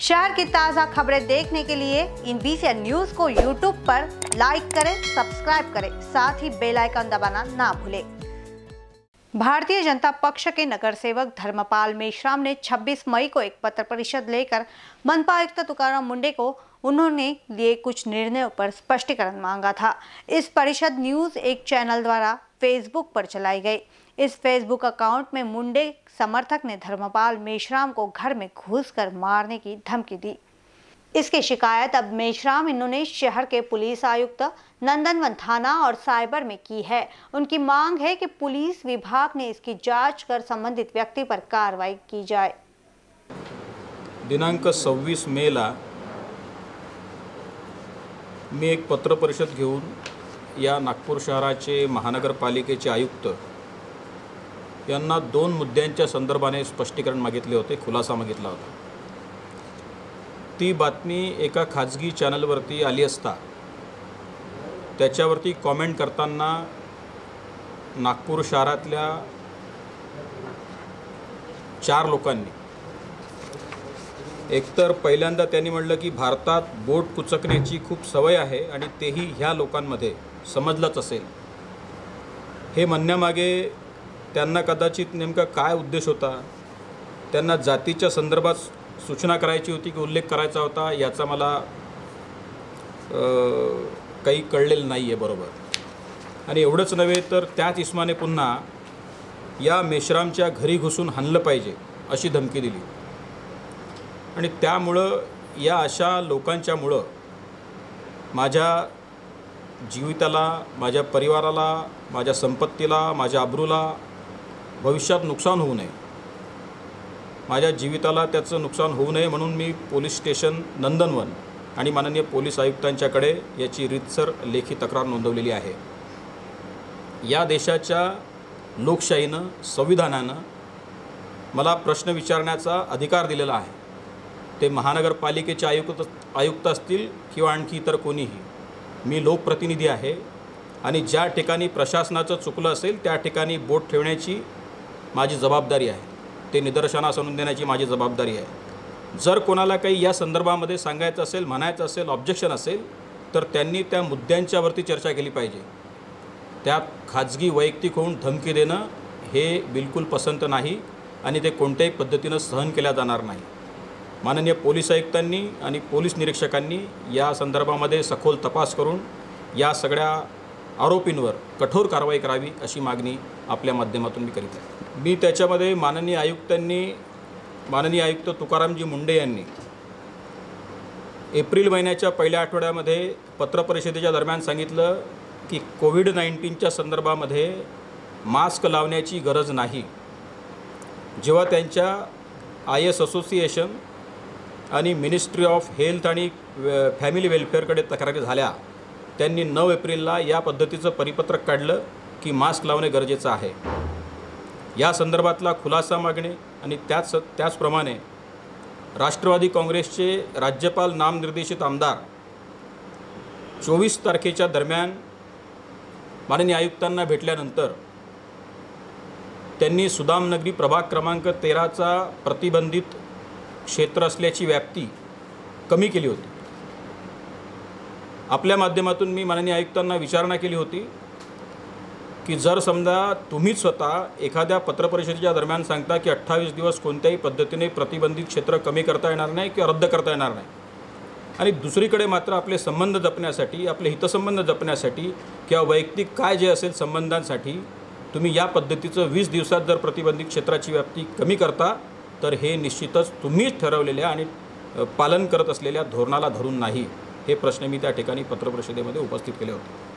शहर की ताज़ा खबरें देखने के लिए इन बीसी न्यूज़ को यूट्यूब पर लाइक करें सब्सक्राइब करें, साथ ही बेल आइकन दबाना ना भूलें। भारतीय जनता पक्ष के नगर सेवक धर्मपाल मेश्राम ने 26 मई को एक पत्र परिषद लेकर मनपा आयुक्त तुकाराम मुंडे को उन्होंने लिए कुछ निर्णयों पर स्पष्टीकरण मांगा था। इस परिषद न्यूज़ एक चैनल द्वारा फेसबुक पर चलाई गई। इस फेसबुक अकाउंट में मुंडे समर्थक ने धर्मपाल मेश्राम को घर में घुसकर मारने की धमकी दी। इसकी शिकायत अब मेश्राम इन्होंने शहर के पुलिस आयुक्त नंदनवन थाना और साइबर में की है। उनकी मांग है कि पुलिस विभाग ने इसकी जाँच कर संबंधित व्यक्ति पर कार्रवाई की जाए। दिनांक सव्वीस मेला मी एक पत्र पत्रपरिषद घेऊन या नागपूर शहराचे महानगरपालिकेचे आयुक्त यांना दोन मुद्द्यांच्या संदर्भाने स्पष्टीकरण मागितले होते खुलासा मागितला होता. ती बातमी एका खाजगी चॅनलवरती आली असता त्याच्यावरती कॉमेंट करताना नागपूर शहरातल्या चार लोकांनी. एकतर पहिल्यांदा त्यांनी म्हटलं की भारतात बोट कुचकण्याची खूप सवय आहे आणि तेही ह्या लोकांमध्ये समजलंच असेल. हे म्हणण्यामागे त्यांना कदाचित नेमका काय उद्देश होता? त्यांना जातीच्या संदर्भात सूचना करायची होती की उल्लेख करायचा होता? याचा मला काही कळलेलं नाही आहे बरोबर. आणि एवढंच नव्हे तर त्याच इस्माने पुन्हा या मेश्रामच्या घरी घुसून हाणलं पाहिजे अशी धमकी दिली. आणि त्यामुळं या अशा लोकांच्यामुळं माझ्या जीविताला माझ्या परिवाराला माझ्या संपत्तीला माझ्या आबरूला भविष्यात नुकसान होऊ नये. माझ्या जीविताला त्याचं नुकसान होऊ नये म्हणून मी पोलीस स्टेशन नंदनवन आणि माननीय पोलीस आयुक्तांच्याकडे याची रीतसर लेखी तक्रार नोंदवलेली आहे. या देशाच्या लोकशाहीनं संविधानानं मला प्रश्न विचारण्याचा अधिकार दिलेला आहे. ते महानगरपालिकेचे आयुक्त आयुक्त असतील किंवा आणखी इतर कोणीही. मी लोकप्रतिनिधी आहे आणि ज्या ठिकाणी प्रशासनाचं चुकलं असेल त्या ठिकाणी बोट ठेवण्याची माझी जबाबदारी आहे. ते निदर्शनास आणून देण्याची माझी जबाबदारी आहे. जर कोणाला काही या संदर्भामध्ये सांगायचं असेल म्हणायचं असेल ऑब्जेक्शन असेल तर त्यांनी त्या मुद्द्यांच्यावरती चर्चा केली पाहिजे. त्यात खाजगी वैयक्तिक होऊन धमकी देणं हे बिलकुल पसंत नाही आणि ते कोणत्याही पद्धतीनं सहन केल्या जाणार नाही. माननीय पोलीस आयुक्तांनी आणि पोलीस निरीक्षकांनी या संदर्भामध्ये सखोल तपास करून या सगळ्या आरोपींवर कठोर कारवाई करावी अशी मागणी आपल्या माध्यमातून मी करीत आहे. मी त्याच्यामध्ये माननीय आयुक्तांनी माननीय आयुक्त तुकारामजी मुंडे यांनी एप्रिल महिन्याच्या पहिल्या आठवड्यामध्ये पत्रपरिषदेच्या दरम्यान सांगितलं की कोविड नाईन्टीनच्या संदर्भामध्ये मास्क लावण्याची गरज नाही. जेव्हा त्यांच्या आय एस असोसिएशन आणि मिनिस्ट्री ऑफ हेल्थ आणि फॅमिली वेलफेअरकडे तक्रारी झाल्या त्यांनी नऊ एप्रिलला या पद्धतीचं परिपत्रक काढलं की मास्क लावणे गरजेचं आहे. या संदर्भातला खुलासा मागणे आणि त्याच त्याचप्रमाणे राष्ट्रवादी काँग्रेसचे राज्यपाल नामनिर्देशित आमदार चोवीस तारखेच्या दरम्यान माननीय आयुक्तांना भेटल्यानंतर त्यांनी सुदामनगरी प्रभाग क्रमांक तेराचा प्रतिबंधित क्षेत्र असल्याची व्याप्ती कमी केली होती. आपल्या माध्यमातून मी माननीय आयुक्तांना विचारणा केली होती की जर समजा तुम्ही स्वतः एखाद्या पत्रपरिषदेच्या दरम्यान सांगता की अठ्ठावीस दिवस कोणत्याही पद्धतीने प्रतिबंधित क्षेत्र कमी करता येणार नाही किंवा रद्द करता येणार नाही आणि दुसरीकडे मात्र आपले संबंध जपण्यासाठी आपले हितसंबंध जपण्यासाठी किंवा वैयक्तिक काय जे असेल संबंधांसाठी तुम्ही या पद्धतीचं वीस दिवसात जर प्रतिबंधित क्षेत्राची व्याप्ती कमी करता तर हे निश्चितच तुम्हीच ठरवलेल्या आणि पालन करत असलेल्या धोरणाला धरून नाही. हे प्रश्न मी त्या ठिकाणी पत्रपरिषदेमध्ये उपस्थित केले होते.